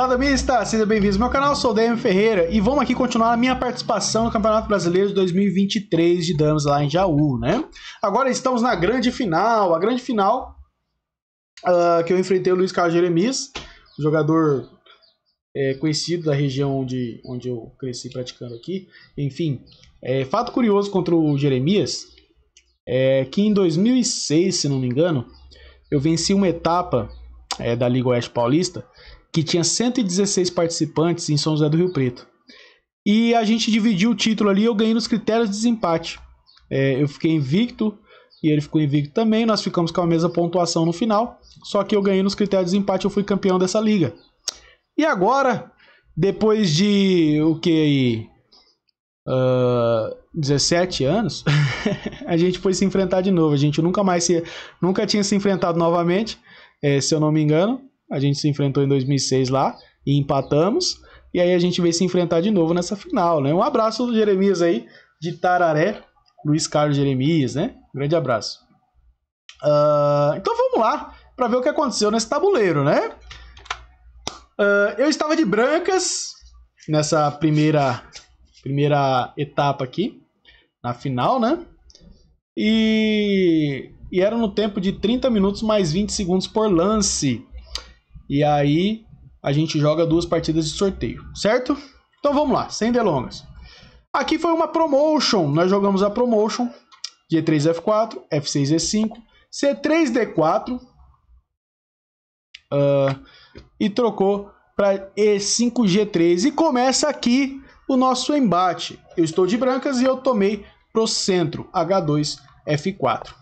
Olá, damista! Seja bem-vindos ao meu canal, sou o DM Ferreira e vamos aqui continuar a minha participação no Campeonato Brasileiro de 2023 de Damas lá em Jaú, né? Agora estamos na grande final, a grande final uh, que eu enfrentei o Luiz Carlos Jeremias, jogador é, conhecido da região onde, onde eu cresci praticando aqui. Enfim, é, fato curioso contra o Jeremias é que em 2006, se não me engano, eu venci uma etapa é, da Liga Oeste Paulista que tinha 116 participantes em São José do Rio Preto. E a gente dividiu o título ali, eu ganhei nos critérios de desempate. É, eu fiquei invicto e ele ficou invicto também. Nós ficamos com a mesma pontuação no final. Só que eu ganhei nos critérios de desempate, eu fui campeão dessa liga. E agora, depois de o que aí? Uh, 17 anos, a gente foi se enfrentar de novo. A gente nunca mais se, nunca tinha se enfrentado novamente, é, se eu não me engano. A gente se enfrentou em 2006 lá e empatamos. E aí a gente veio se enfrentar de novo nessa final, né? Um abraço do Jeremias aí, de Tararé, Luiz Carlos Jeremias, né? grande abraço. Uh, então vamos lá para ver o que aconteceu nesse tabuleiro, né? Uh, eu estava de brancas nessa primeira primeira etapa aqui, na final, né? E, e era no tempo de 30 minutos mais 20 segundos por lance. E aí a gente joga duas partidas de sorteio, certo? Então vamos lá, sem delongas. Aqui foi uma promotion, nós jogamos a promotion G3F4, F6E5, C3D4 uh, e trocou para E5G3 e começa aqui o nosso embate. Eu estou de brancas e eu tomei pro centro H2 F4.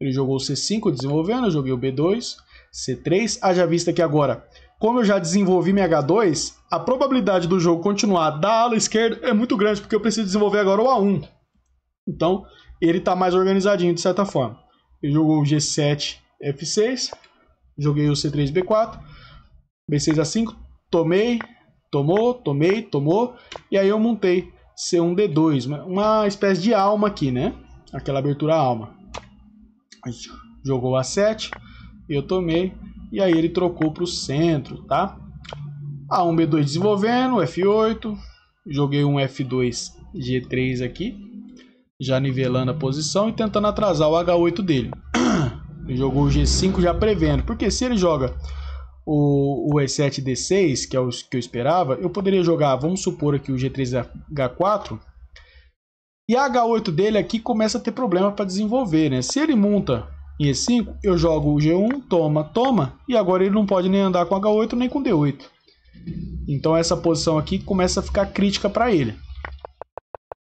Ele jogou o C5 desenvolvendo, eu joguei o B2 C3. Haja vista que agora, como eu já desenvolvi minha H2, a probabilidade do jogo continuar da ala esquerda é muito grande, porque eu preciso desenvolver agora o A1. Então, ele está mais organizadinho de certa forma. Ele jogou o G7 F6, joguei o C3 B4, B6 A5, tomei, tomou, tomei, tomou, e aí eu montei C1 D2, uma espécie de alma aqui, né? Aquela abertura alma. Jogou A7, eu tomei e aí ele trocou para o centro, tá? A1 B2 desenvolvendo, F8, joguei um F2 G3 aqui, já nivelando a posição e tentando atrasar o H8 dele. ele jogou o G5 já prevendo, porque se ele joga o, o E7 D6, que é o que eu esperava, eu poderia jogar, vamos supor aqui o G3 H4, e a H8 dele aqui começa a ter problema para desenvolver, né? Se ele monta em E5, eu jogo o G1, toma, toma, e agora ele não pode nem andar com H8 nem com D8. Então essa posição aqui começa a ficar crítica para ele.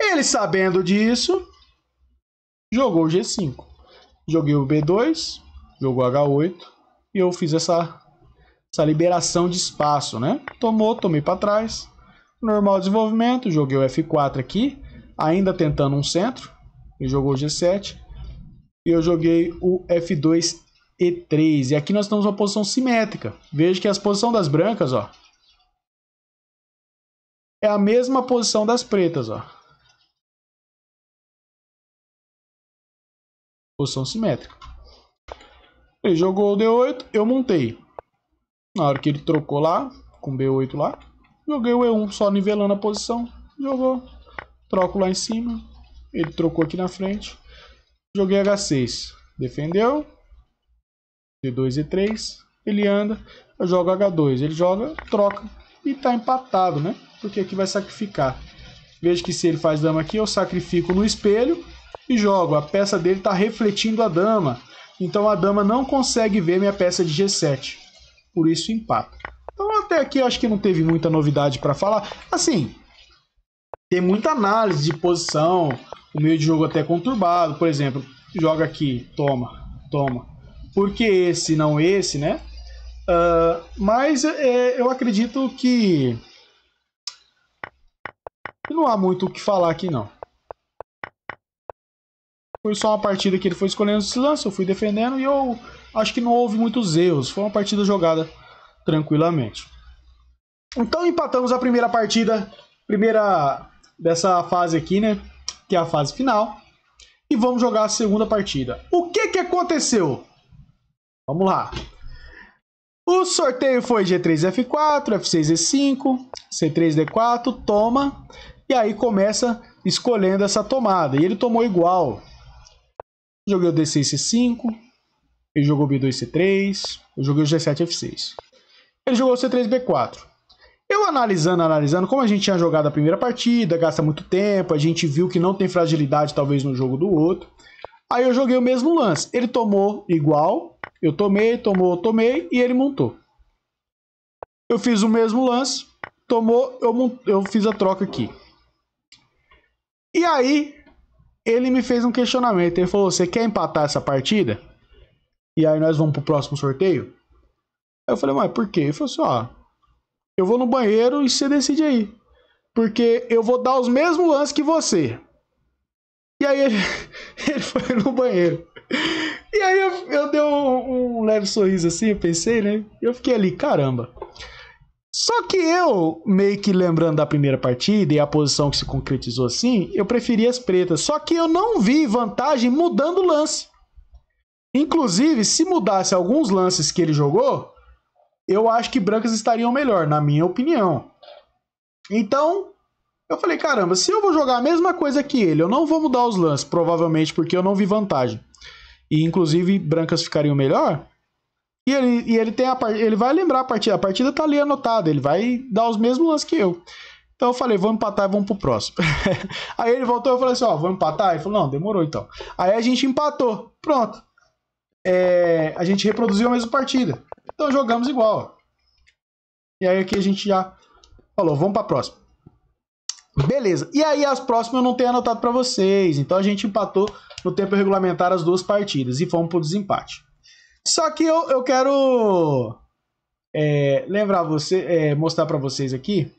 Ele sabendo disso, jogou o G5. Joguei o B2, jogou H8 e eu fiz essa, essa liberação de espaço, né? Tomou, tomei para trás. Normal desenvolvimento, joguei o F4 aqui, ainda tentando um centro. Ele jogou o G7 e eu joguei o F2 E3. E aqui nós temos uma posição simétrica. Veja que a posição das brancas, ó, é a mesma posição das pretas, ó. Posição simétrica. Ele jogou o D8, eu montei. Na hora que ele trocou lá, com B8 lá, joguei o E1 só nivelando a posição. Jogou. Troco lá em cima. Ele trocou aqui na frente. Joguei H6. Defendeu. D2 e 3. Ele anda. Eu jogo H2. Ele joga, troca. E tá empatado, né? Porque aqui vai sacrificar. Veja que se ele faz dama aqui, eu sacrifico no espelho e jogo. A peça dele está refletindo a dama. Então a dama não consegue ver minha peça de G7. Por isso empata. Então até aqui acho que não teve muita novidade para falar. Assim, tem muita análise de posição, o meio de jogo até conturbado, por exemplo, joga aqui, toma, toma. Por que esse, não esse, né? Uh, mas é, eu acredito que não há muito o que falar aqui, não. Foi só uma partida que ele foi escolhendo os lances, eu fui defendendo e eu acho que não houve muitos erros. Foi uma partida jogada tranquilamente. Então empatamos a primeira partida, primeira dessa fase aqui, né? Que é a fase final, e vamos jogar a segunda partida. O que, que aconteceu? Vamos lá. O sorteio foi G3 F4, F6 E5, C3 D4, toma. E aí começa escolhendo essa tomada. E ele tomou igual. Joguei o D6 C5, ele jogou B2 C3, eu joguei o G7 F6. Ele jogou o C3 B4. Eu analisando, analisando, como a gente tinha jogado a primeira partida, gasta muito tempo, a gente viu que não tem fragilidade talvez no jogo do outro. Aí eu joguei o mesmo lance. Ele tomou igual, eu tomei, tomou, tomei e ele montou. Eu fiz o mesmo lance, tomou, eu, eu fiz a troca aqui. E aí ele me fez um questionamento. Ele falou: Você quer empatar essa partida? E aí nós vamos pro próximo sorteio? Aí eu falei: Mas por quê? Ele falou assim: Ó, eu vou no banheiro e você decide aí. Porque eu vou dar os mesmos lances que você. E aí ele, ele foi no banheiro. E aí eu, eu dei um, um, leve sorriso assim, eu pensei, né? Eu fiquei ali, caramba. Só que eu, meio que lembrando da primeira partida e a posição que se concretizou assim, eu preferi as pretas. Só que eu não vi vantagem mudando o lance. Inclusive, se mudasse alguns lances que ele jogou, eu acho que brancas estariam melhor, na minha opinião. Então, eu falei, caramba, se eu vou jogar a mesma coisa que ele, eu não vou mudar os lances, provavelmente porque eu não vi vantagem. E inclusive brancas ficariam melhor. E ele, e ele tem a ele vai lembrar a partida, a partida tá ali anotada, ele vai dar os mesmos lances que eu. Então eu falei, vamos empatar e vamos pro próximo. Aí ele voltou e eu falei assim, ó, vamos empatar? Ele falou, não, demorou então. Aí a gente empatou, pronto. É, a gente reproduziu a mesma partida. Então jogamos igual. E aí aqui a gente já falou, vamos para a próxima. Beleza. E aí as próximas eu não tenho anotado para vocês. Então a gente empatou no tempo regulamentar as duas partidas e fomos pro desempate. Só que eu, eu quero é, lembrar você, é, mostrar para vocês aqui.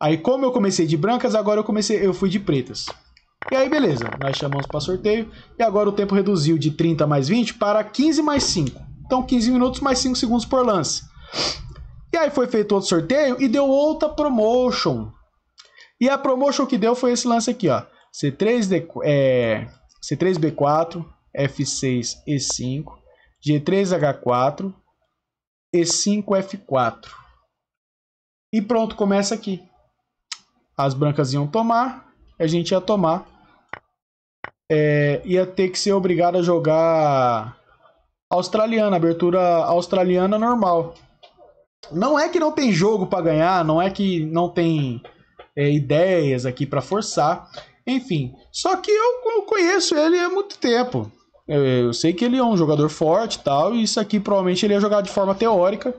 Aí como eu comecei de brancas, agora eu comecei, eu fui de pretas. E aí beleza, nós chamamos para sorteio e agora o tempo reduziu de 30 mais 20 para 15 mais 5. Então 15 minutos mais 5 segundos por lance. E aí foi feito outro sorteio e deu outra promotion. E a promotion que deu foi esse lance aqui, ó. C3D, é, C3B4, F6, E5, G3H4, E5, F4. E pronto, começa aqui. As brancas iam tomar, a gente ia tomar. É, ia ter que ser obrigado a jogar australiana, abertura australiana normal. Não é que não tem jogo para ganhar, não é que não tem é, ideias aqui para forçar, enfim. Só que eu, conheço ele há muito tempo. Eu, eu, sei que ele é um jogador forte e tal, e isso aqui provavelmente ele ia jogar de forma teórica.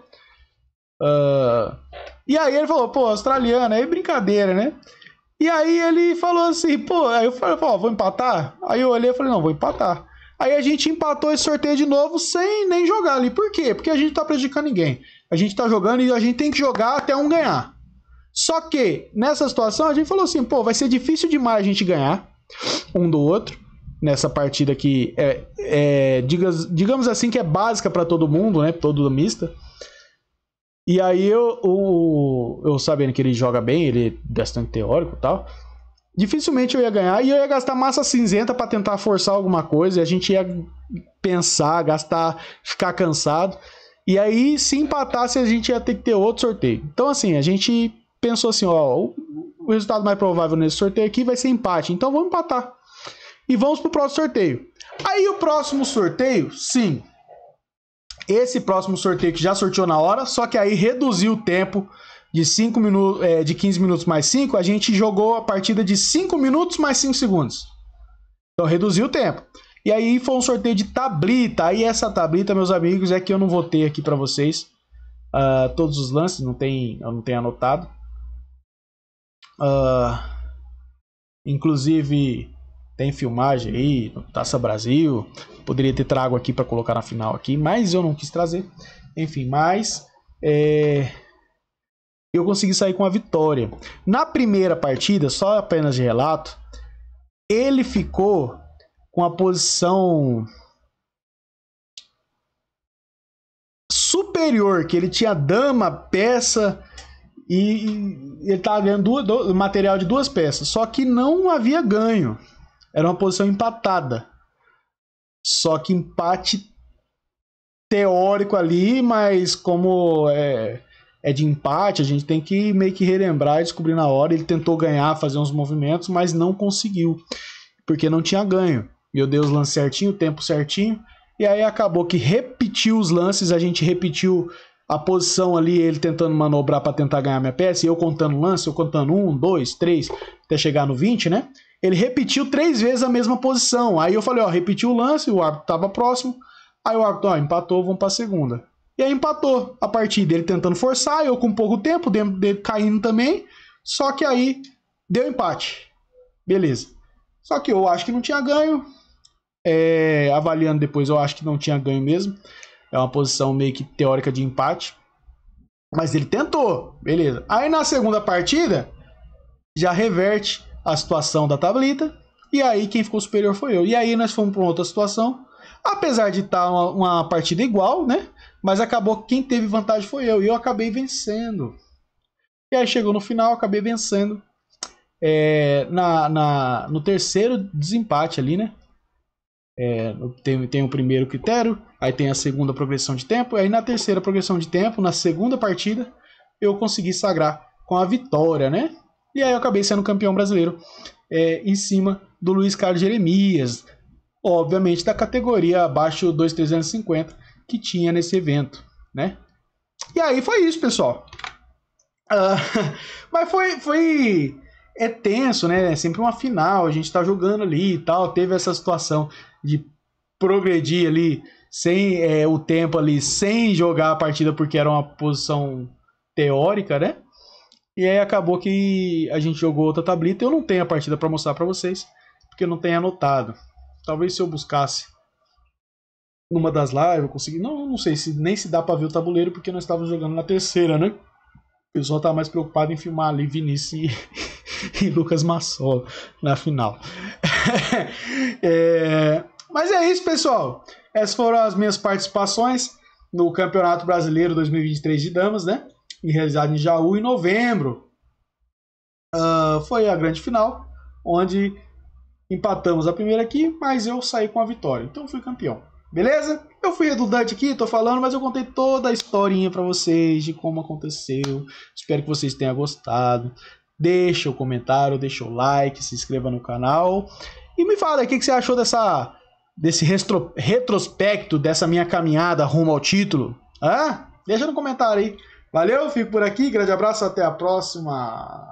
Uh, e aí ele falou, pô, australiana, é brincadeira, né? E aí ele falou assim, pô, aí eu falei, pô, vou empatar? Aí eu olhei e falei, não, vou empatar. Aí a gente empatou esse sorteio de novo sem nem jogar ali. Por quê? Porque a gente tá prejudicando ninguém. A gente tá jogando e a gente tem que jogar até um ganhar. Só que, nessa situação, a gente falou assim, pô, vai ser difícil demais a gente ganhar um do outro. Nessa partida que é, é digamos assim, que é básica para todo mundo, né? Todo mista. E aí eu, eu, eu sabendo que ele joga bem, ele é bastante teórico e tal dificilmente eu ia ganhar e eu ia gastar massa cinzenta para tentar forçar alguma coisa, e a gente ia pensar, gastar, ficar cansado. E aí, se empatasse, a gente ia ter que ter outro sorteio. Então, assim, a gente pensou assim: ó, o resultado mais provável nesse sorteio aqui vai ser empate. Então, vamos empatar. E vamos pro próximo sorteio. Aí, o próximo sorteio, sim. Esse próximo sorteio que já sorteou na hora, só que aí reduziu o tempo de 5 minutos, é, de 15 minutos mais 5, a gente jogou a partida de 5 minutos mais 5 segundos. Então reduziu o tempo. E aí foi um sorteio de tablita. Aí essa tablita, meus amigos, é que eu não vou ter aqui para vocês. Uh, todos os lances, não tem, eu não tenho anotado. Uh, inclusive tem filmagem aí Taça Brasil. Poderia ter trago aqui para colocar na final aqui, mas eu não quis trazer. Enfim, mas é, eu consegui sair com a vitória. Na primeira partida, só apenas de relato, ele ficou com a posição superior, que ele tinha dama, peça e ele estava ganhando duas, do, material de duas peças, só que não havia ganho. Era uma posição empatada. Só que empate teórico ali, mas como é, é de empate, a gente tem que meio que relembrar e descobrir na hora. Ele tentou ganhar, fazer uns movimentos, mas não conseguiu, porque não tinha ganho. Meu Deus, lance certinho, tempo certinho. E aí acabou que repetiu os lances, a gente repetiu a posição ali, ele tentando manobrar para tentar ganhar minha peça, e eu contando lance, eu contando um, dois, três, até chegar no 20, né? Ele repetiu três vezes a mesma posição. Aí eu falei, ó, repetiu o lance, o árbitro tava próximo. Aí o árbitro, ó, empatou, vamos pra segunda. E aí empatou a partida, ele tentando forçar, eu com pouco tempo, dele caindo também. Só que aí deu empate. Beleza. Só que eu acho que não tinha ganho. É, avaliando depois, eu acho que não tinha ganho mesmo. É uma posição meio que teórica de empate. Mas ele tentou, beleza. Aí na segunda partida, já reverte a situação da tablita. E aí quem ficou superior foi eu. E aí nós fomos para outra situação. Apesar de estar tá uma, uma partida igual, né? Mas acabou que quem teve vantagem foi eu. E eu acabei vencendo. E aí chegou no final, acabei vencendo. É, na, na, no terceiro desempate ali, né? É, tem, tem o primeiro critério, aí tem a segunda progressão de tempo, aí na terceira progressão de tempo, na segunda partida, eu consegui sagrar com a vitória, né? E aí eu acabei sendo campeão brasileiro é, em cima do Luiz Carlos Jeremias, obviamente da categoria abaixo 2,350 que tinha nesse evento, né? E aí foi isso, pessoal. Uh, mas foi, foi é tenso, né? É sempre uma final, a gente tá jogando ali e tal. Teve essa situação de progredir ali sem é, o tempo ali, sem jogar a partida porque era uma posição teórica, né? E aí acabou que a gente jogou outra tablita. Eu não tenho a partida para mostrar para vocês, porque eu não tenho anotado. Talvez se eu buscasse numa das lives, eu consegui. Não, não sei se nem se dá para ver o tabuleiro, porque nós estávamos jogando na terceira, né? O pessoal tá mais preocupado em filmar ali Vinícius e, e Lucas Massola na final. é, mas é isso, pessoal. Essas foram as minhas participações no Campeonato Brasileiro 2023 de Damas, né? Realizado em Jaú em novembro. Uh, foi a grande final, onde empatamos a primeira aqui, mas eu saí com a vitória. Então fui campeão. Beleza? Eu fui redundante aqui, tô falando, mas eu contei toda a historinha para vocês de como aconteceu. Espero que vocês tenham gostado. Deixa o comentário, deixa o like, se inscreva no canal. E me fala aí o que, que você achou dessa desse retro, retrospecto dessa minha caminhada rumo ao título? Ah, deixa no comentário aí. Valeu, fico por aqui, grande abraço, até a próxima.